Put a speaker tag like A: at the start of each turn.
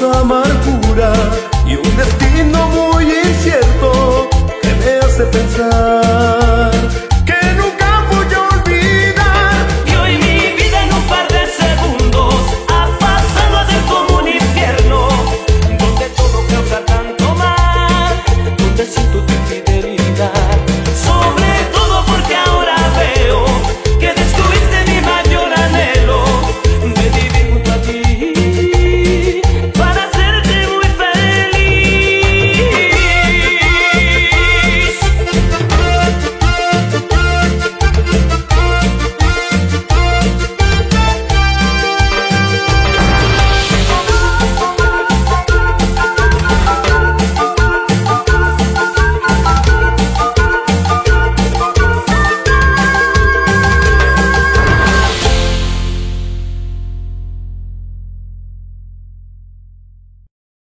A: más amargura y un destino muy incierto que me hace pensar.